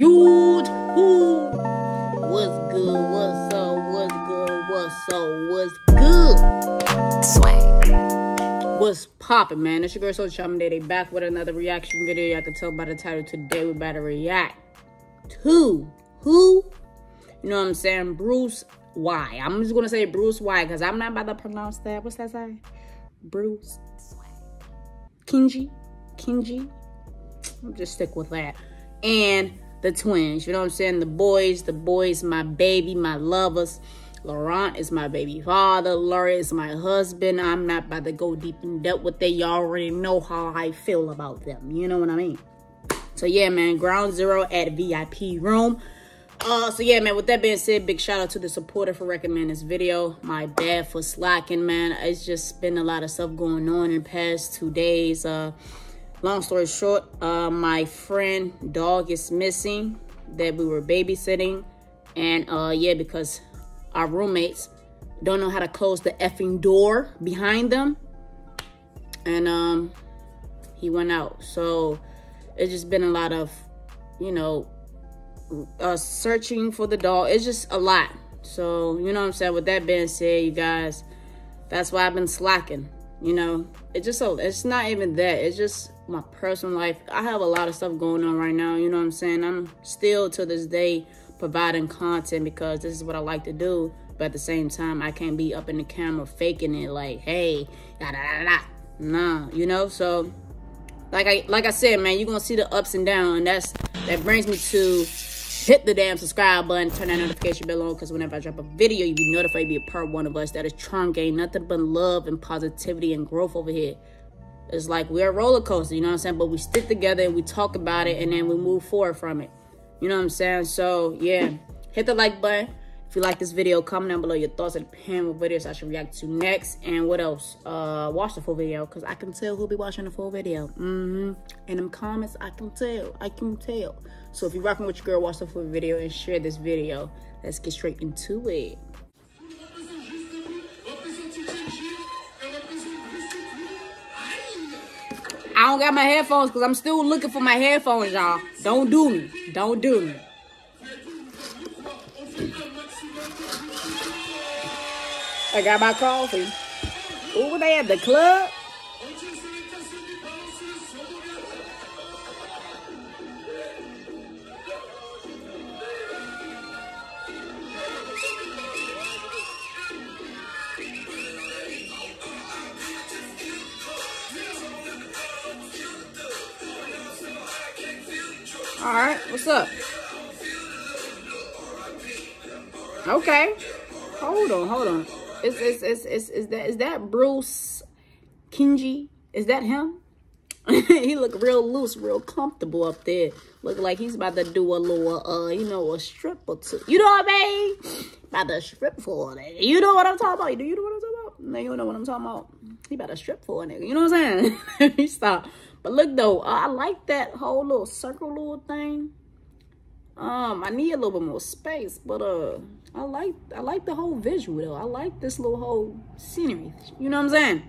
YouTube, what's good? What's up? What's good? What's up? What's good? Swag. What's poppin', man? It's your girl SooCharmingg Day. They back with another reaction video. You can tell by the title. Today we're about to react to who? You know what I'm saying? Bruce Y. I'm just gonna say Bruce Y because I'm not about to pronounce that. What's that say? Bruce Kinji. Kinji. I'll just stick with that. And the twins. You know what I'm saying? The boys, the boys, my baby, my lovers. Laurent is my baby father. Larry is my husband. I'm not about to go deep in depth with they. Y'all already know how I feel about them. You know what I mean? So yeah, man, ground zero at VIP room. Uh, so yeah, man, with that being said, big shout out to the supporter for recommending this video. My bad for slacking, man. It's just been a lot of stuff going on in the past two days. Uh, long story short, uh, my friend dog is missing that we were babysitting. And uh, yeah, because our roommates don't know how to close the effing door behind them. And um, he went out. So it's just been a lot of, you know, uh, searching for the dog. It's just a lot. So, you know what I'm saying? With that being said, you guys, that's why I've been slacking. You know, it's just so, it's not even that. It's just my personal life. I have a lot of stuff going on right now. You know what I'm saying? I'm still to this day providing content because this is what I like to do. But at the same time, I can't be up in the camera faking it like, hey, da da da da. Nah, you know? So, like I like I said, man, you're gonna see the ups and downs, and that's that brings me to hit the damn subscribe button, turn that notification bell on, because whenever I drop a video, you'll be notified, be a part one of us that is trying to gain nothing but love and positivity and growth over here. It's like we're a roller coaster, you know what I'm saying? But we stick together and we talk about it and then we move forward from it. You know what I'm saying? So yeah, hit the like button. If you like this video, comment down below your thoughts and opinion what videos I should react to next. And what else? Uh, watch the full video because I can tell who'll be watching the full video. Mm-hmm. In them comments, I can tell. I can tell. So if you're rocking with your girl, watch the full video and share this video. Let's get straight into it. I don't got my headphones because I'm still looking for my headphones, y'all. Don't do me. Don't do me. I got my coffee. Ooh, they at the club? All right, what's up? Okay. Hold on, hold on. Is is is is is that is that Bruce Kinji? Is that him? he look real loose, real comfortable up there. Look like he's about to do a little, uh, you know, a strip or two. You know what I mean? About to strip for a nigga. You know what I'm talking about? Do you know what I'm talking about? Nigga, you know what I'm talking about? He about to strip for a nigga. You know what I'm saying? he stop. But look though, I like that whole little circle little thing. Um, I need a little bit more space, but uh, I like I like the whole visual though. I like this little whole scenery. You know what I'm saying?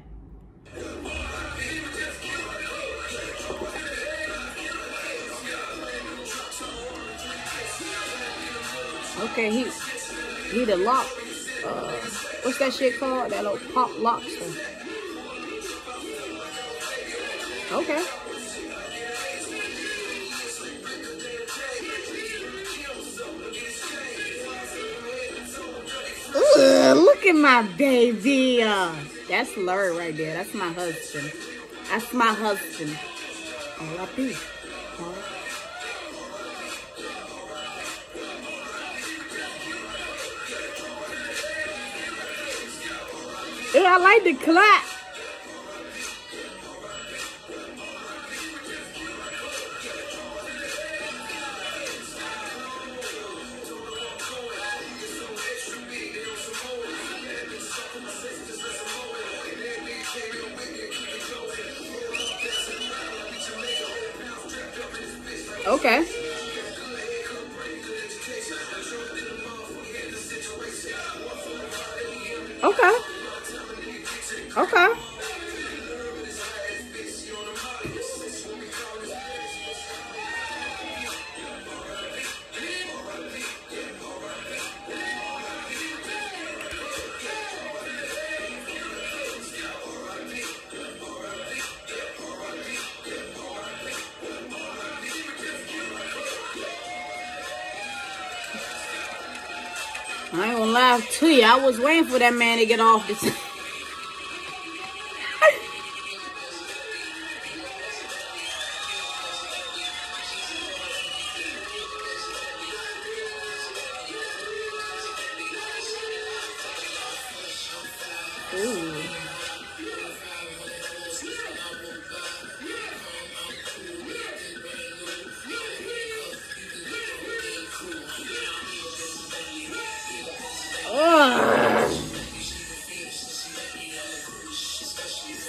Okay, he he the lock. Uh, what's that shit called? That little pop lobster. Okay. Look at my baby. Uh, that's Larry right there. That's my husband. That's my husband. R.I.P. Yeah, I like the clap. Okay. Okay. Okay. I ain't gonna lie to you. I was waiting for that man to get off this.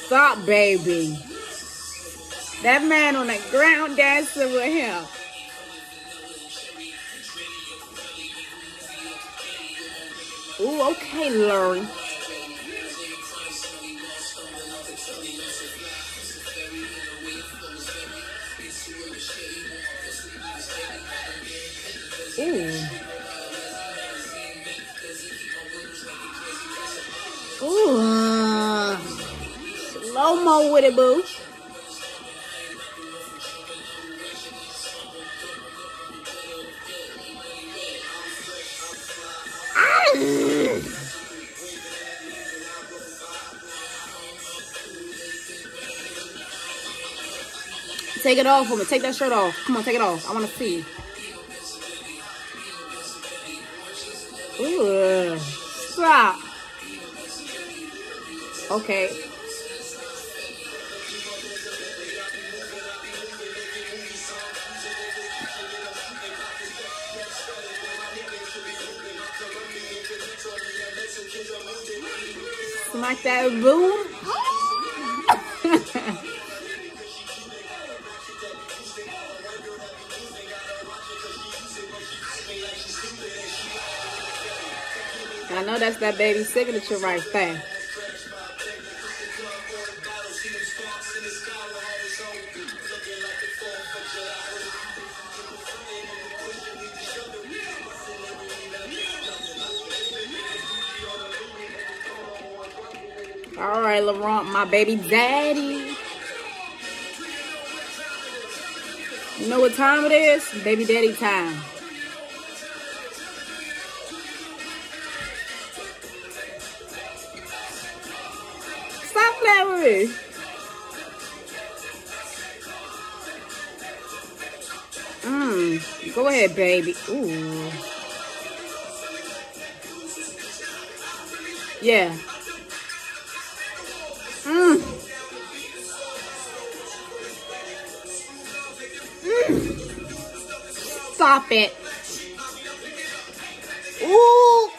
Stop, baby. That man on the ground dancing with him. Ooh, okay, Larry. Slow mo with it, boo. Take it off me. Take that shirt off. Come on, take it off. I want to see. Ooh. Stop. Okay. That. I know that's that baby signature right there. All right, Laurent, my baby daddy. You know what time it is? Baby daddy time. Stop playing with me. Mmm. Go ahead, baby. Ooh. Yeah. Stop it. Ooh.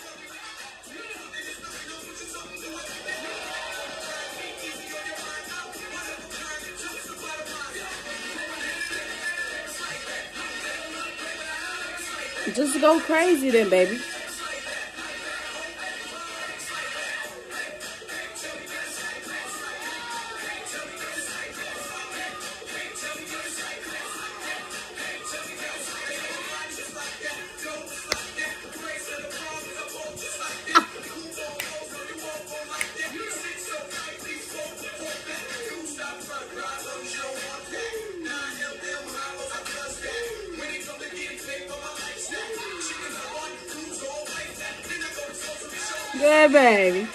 Just go crazy then, baby. Good baby.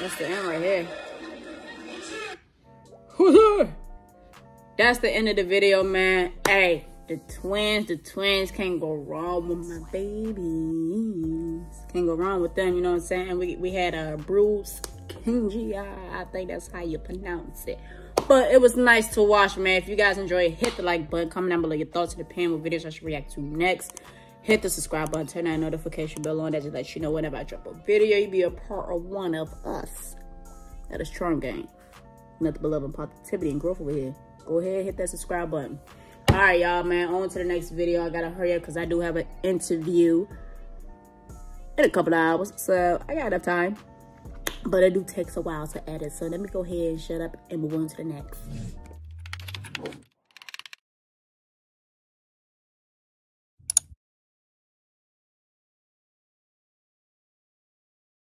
That's the end right here. That's the end of the video, man. Hey, the twins, the twins can't go wrong with my babies. Can't go wrong with them, you know what I'm saying? We we had a Bruce Kenji, I think that's how you pronounce it. But it was nice to watch, man. If you guys enjoy it, hit the like button. Comment down below your thoughts in the pen what videos I should react to next. Hit the subscribe button. Turn that notification bell on. That just lets you know whenever I drop a video. You be a part of one of us. That is Charm Gang. Nothing but love and positivity and growth over here. Go ahead, hit that subscribe button. All right, y'all, man. On to the next video. I got to hurry up because I do have an interview in a couple hours. So I got enough time. But it do takes a while to edit. So let me go ahead and shut up and move on to the next.